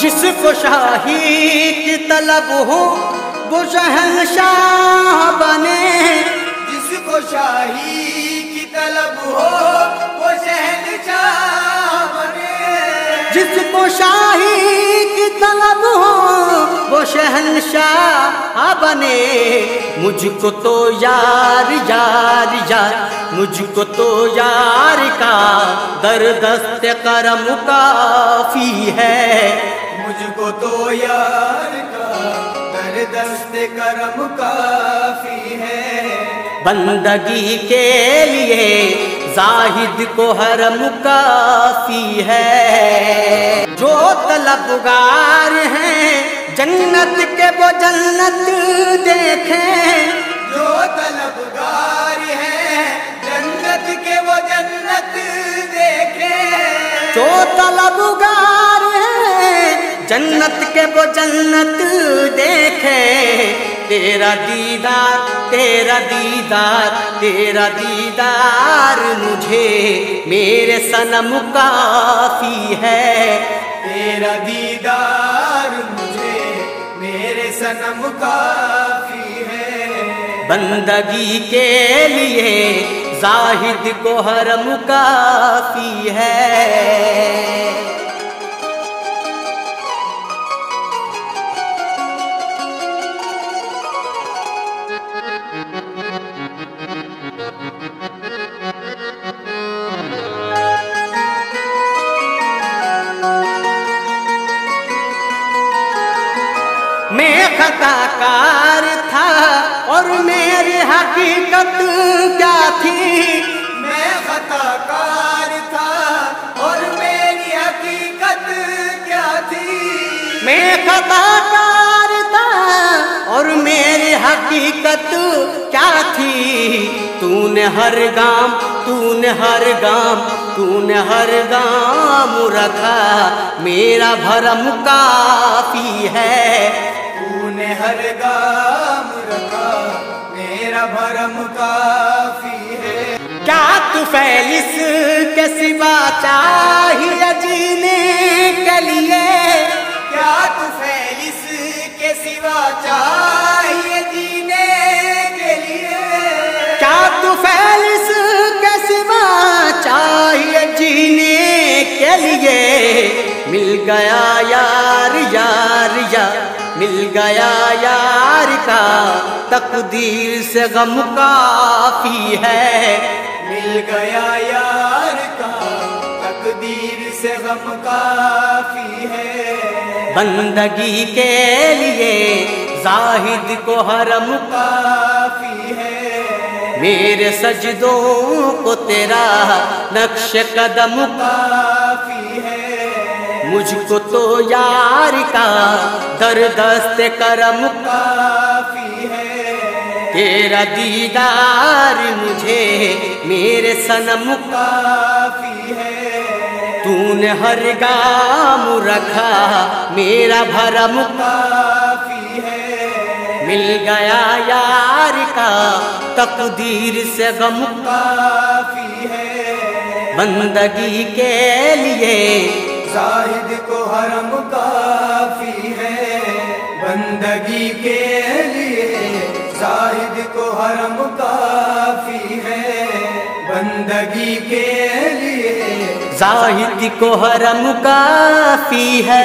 जिसको शाही की तलब हो, वो शहनशाह बने। जिसको शाही की तलब हो, वो शहनशाह बने। जिसको शाही की तलब हो, वो शहनशाह बने। मुझको तो यार यार यार, मुझको तो यार का दर्दस्त करम काफ़ी है। मुझको तो यार का कर दस्त करम काफ़ी है। बंदगी के लिए जाहिद को हरम काफ़ी है। जो तलबगार हैं जन्नत के वो जन्नत देखें। जो तलबगार है जन्नत के वो जन्नत देखे। जो तलबगार जन्नत के वो जन्नत देखे तेरा दीदार तेरा दीदार तेरा दीदार मुझे मेरे सनम काफ़ी है। तेरा दीदार मुझे मेरे सनम काफ़ी है। बंदगी के लिए जाहिद को हरम काफ़ी है। मैं खताकार था और मेरी हकीकत क्या थी? मैं खताकार था और मेरी हकीकत क्या थी? मैं खताकार था और मेरी हकीकत क्या थी? तूने हर गाम, तूने हर गाम, तूने हर गाम रखा। मेरा भरम काफ़ी है। तूने हर गाम रखा मेरा भरम काफ़ी है। क्या तू फैलिस के सिवा चाहिए जीने के लिए? क्या तू फैलिस के सिवा चाहिए जीने के लिए? क्या तू फैलिस के सिवा चाहिए जीने के लिए? मिल गया यार यार यार। मिल गया यार का तकदीर से गम काफ़ी है। मिल गया यार का तकदीर से गम काफ़ी है। बंदगी के लिए जाहिद को हरम काफ़ी है। मेरे सजदों को तेरा नक्श कदम काफ़ी है। मुझको तो यार का दर्दस्त करम काफ़ी है। तेरा दीदार मुझे मेरे सनम काफ़ी है। तूने हर गाम रखा मेरा भरम काफ़ी है। मिल गया यार का तकदीर से गम काफ़ी है। बंदगी के लिए जाहिद को हरम काफ़ी है, बंदगी के लिए जाहिद को हरम काफ़ी है, बंदगी के लिए जाहिद को हरम काफ़ी है।